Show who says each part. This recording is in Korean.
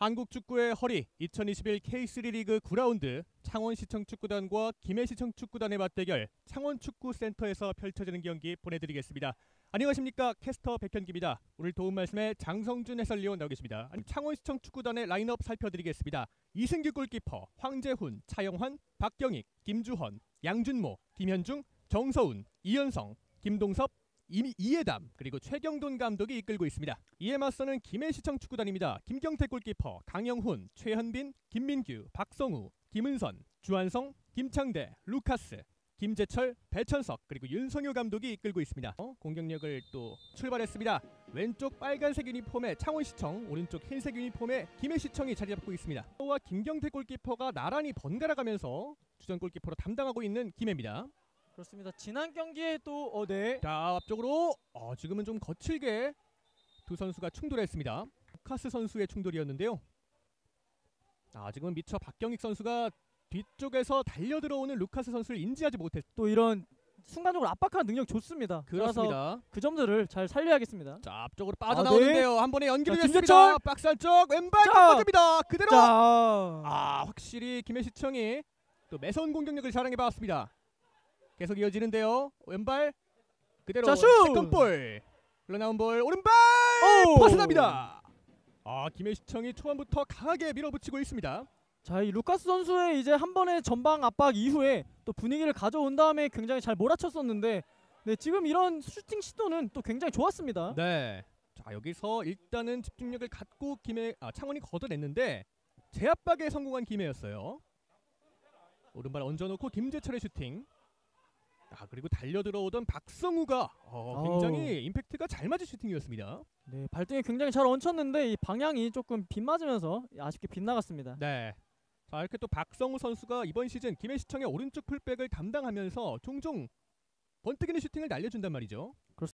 Speaker 1: 한국 축구의 허리 2021 K3 리그 9라운드 창원시청 축구단과 김해시청 축구단의 맞대결 창원축구센터에서 펼쳐지는 경기 보내드리겠습니다. 안녕하십니까 캐스터 백현기입니다. 오늘 도움 말씀에 장성준 해설위원 나오 계십니다. 아니, 창원시청 축구단의 라인업 살펴드리겠습니다. 이승규 골키퍼, 황재훈, 차영환, 박경익, 김주헌, 양준모, 김현중, 정서운, 이현성, 김동섭, 이, 이해담 그리고 최경돈 감독이 이끌고 있습니다. 이에 맞서는 김해시청 축구단입니다. 김경태 골키퍼, 강영훈, 최현빈, 김민규, 박성우, 김은선, 주한성, 김창대, 루카스, 김재철, 배천석 그리고 윤성효 감독이 이끌고 있습니다. 어? 공격력을 또 출발했습니다. 왼쪽 빨간색 유니폼의 창원시청, 오른쪽 흰색 유니폼의 김해시청이 자리 잡고 있습니다. 와 김경태 골키퍼가 나란히 번갈아가면서 주전 골키퍼로 담당하고 있는 김해입니다.
Speaker 2: 그렇습니다. 지난 경기에 또 어, 네.
Speaker 1: 자 앞쪽으로 어, 지금은 좀 거칠게 두 선수가 충돌했습니다. 루카스 선수의 충돌이었는데요. 아 지금 미처 박경익 선수가 뒤쪽에서 달려 들어오는 루카스 선수를 인지하지 못했.
Speaker 2: 또 이런 순간적으로 압박하는 능력 좋습니다.
Speaker 1: 그렇습니다.
Speaker 2: 그 점들을 잘 살려야겠습니다.
Speaker 1: 자 앞쪽으로 빠져나오는데요. 한 번에 연결이
Speaker 2: 자,
Speaker 1: 됐습니다. 박스 안쪽 왼발
Speaker 2: 자!
Speaker 1: 꺾어줍니다. 그대로.
Speaker 2: 자,
Speaker 1: 아 확실히 김해시청이 또 매서운 공격력을 자랑해봤습니다. 계속 이어지는데요. 왼발 그대로
Speaker 2: 자, 슛!
Speaker 1: 세컨볼 흘러나온 볼 오른발
Speaker 2: 오!
Speaker 1: 벗어납니다. 아 김해시청이 초반부터 강하게 밀어붙이고 있습니다.
Speaker 2: 자, 이 루카스 선수의 이제 한 번의 전방 압박 이후에 또 분위기를 가져온 다음에 굉장히 잘 몰아쳤었는데 네, 지금 이런 슈팅 시도는 또 굉장히 좋았습니다.
Speaker 1: 네. 자 여기서 일단은 집중력을 갖고 김해 아, 창원이 걷어냈는데 재압박에 성공한 김해였어요. 오른발 얹어놓고 김재철의 슈팅. 아 그리고 달려 들어오던 박성우가 어, 굉장히 임팩트가 잘 맞은 슈팅이었습니다.
Speaker 2: 네, 발등에 굉장히 잘 얹혔는데 이 방향이 조금 빗맞으면서 아쉽게 빗나갔습니다.
Speaker 1: 네. 자 이렇게 또 박성우 선수가 이번 시즌 김해시청의 오른쪽 풀백을 담당하면서 종종 번뜩이는 슈팅을 날려준단 말이죠.